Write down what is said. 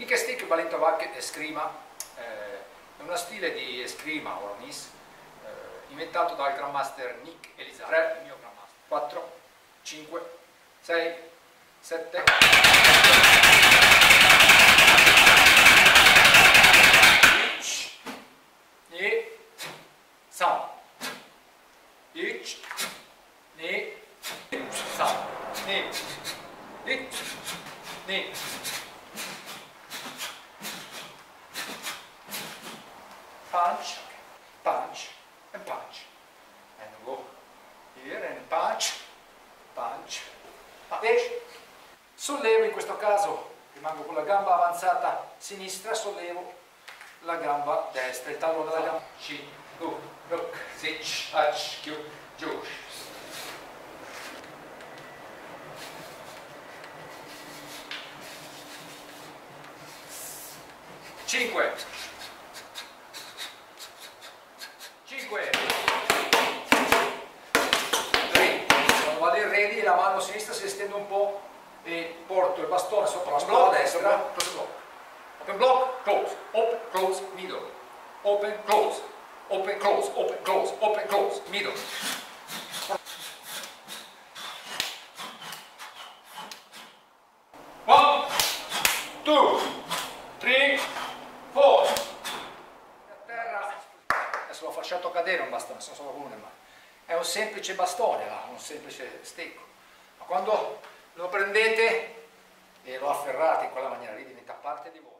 Mica stick balentovac escrima eh, è uno stile di escrima o nis eh, inventato dal Grandmaster Nick Elizabeth 3, il mio Grandmaster. 4, 5, 6, 7 e sa ich ne sa ne ich ne punch punch and punch and go here and punch punch e sollevo in questo caso rimango con la gamba avanzata sinistra sollevo la gamba destra il tallone della gamba. Ci u ruk sich ach giù giù cinque cinque. Ready. quando vado in ready la mano sinistra si estende un po' e porto il bastone sopra la spalla destra. open block close. Open close middle. Open close. Open close open close. Open close middle. One two adesso l'ho fasciato cadere un bastone sono solo una ma è un semplice bastone là, un semplice stecco. Ma quando lo prendete e lo afferrate in quella maniera lì diventa parte di voi